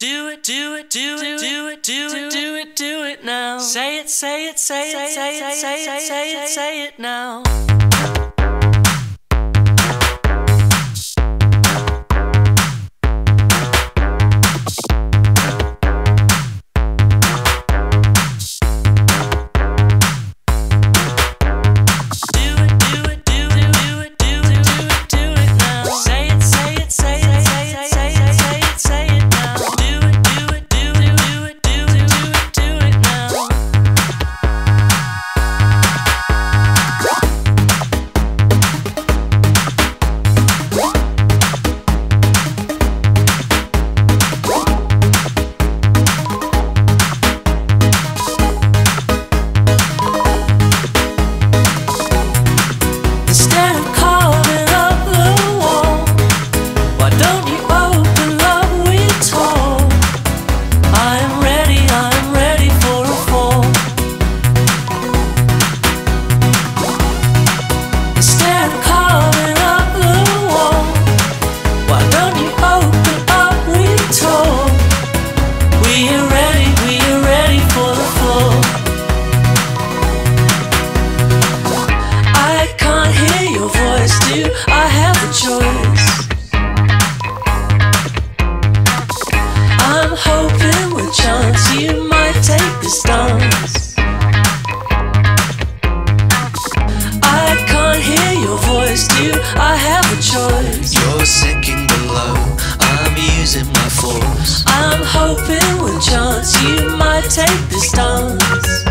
Do it, do it, do it, do it, do it, do it, do it now. Say it, say it, say it, say it, say it, say it, say it now. hoping with chance you might take the dance.